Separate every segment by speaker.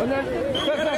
Speaker 1: Vâng,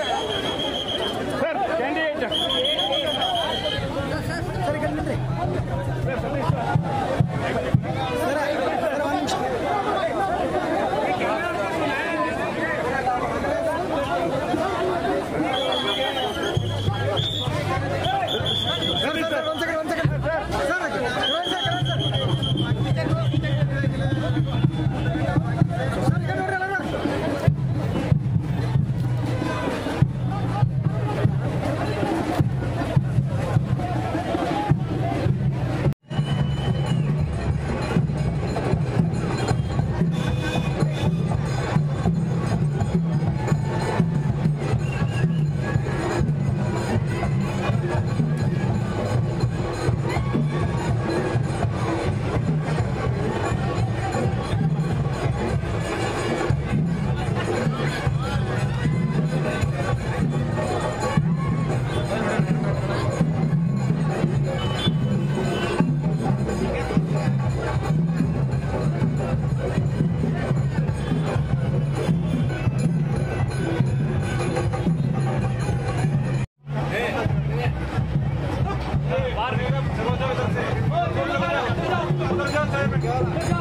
Speaker 1: Obrigado.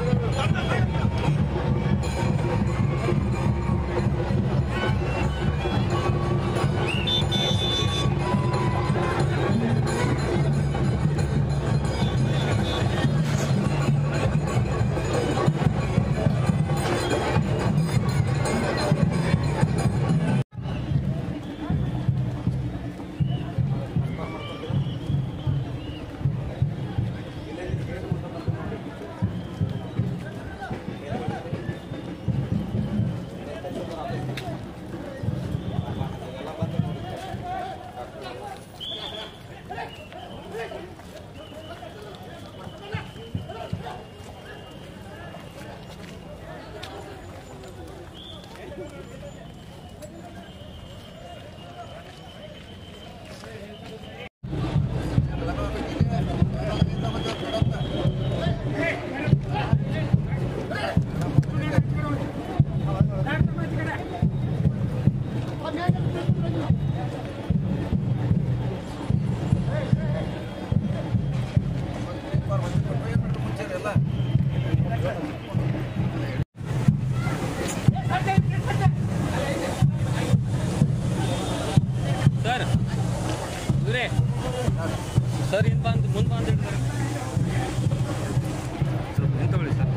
Speaker 1: Sir ಹಿಂದೆ ಬಂದು ಮುಂದೆ ಸರ್ ಸ್ವಲ್ಪ ಹಿಂದೆ ತಗೊಳ್ಳಿ ಸರ್.